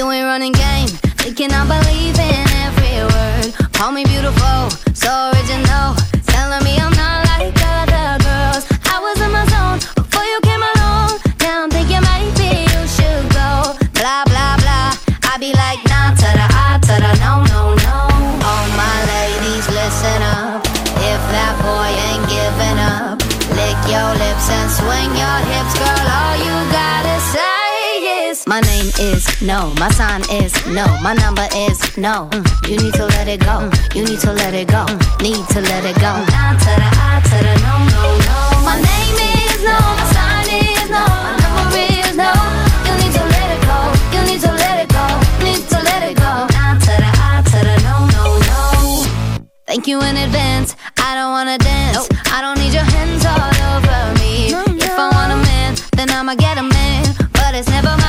You ain't running game, thinking I believe in every word. Call me beautiful, so original. Telling me I'm not like other girls. I was in my zone before you came along. Now I'm thinking maybe you should go. Blah blah blah. I be like nah to the ah to the no no no. All my ladies, listen up. If that boy ain't giving up, lick your lips and swing your hips, girl is my name is no, my sign is no, my number is no. Mm, you need to let it go, mm. you need to let it go, mm. need to let it go. Down to the I to the no, no, no. My name is no, my sign is no, my number is no. You need to let it go, you need to let it go, need to let it go. No, no, no. Thank you in advance. I don't wanna dance. Nope. I don't need your hands all over me. No, no. If I want a man, then I'ma get a man. But it's never